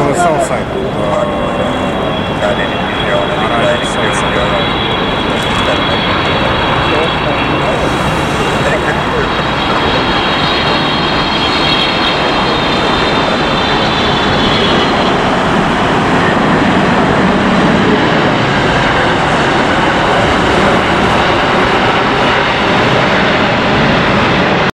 on the south side.